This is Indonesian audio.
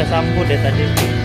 kesambut deh ya tadi.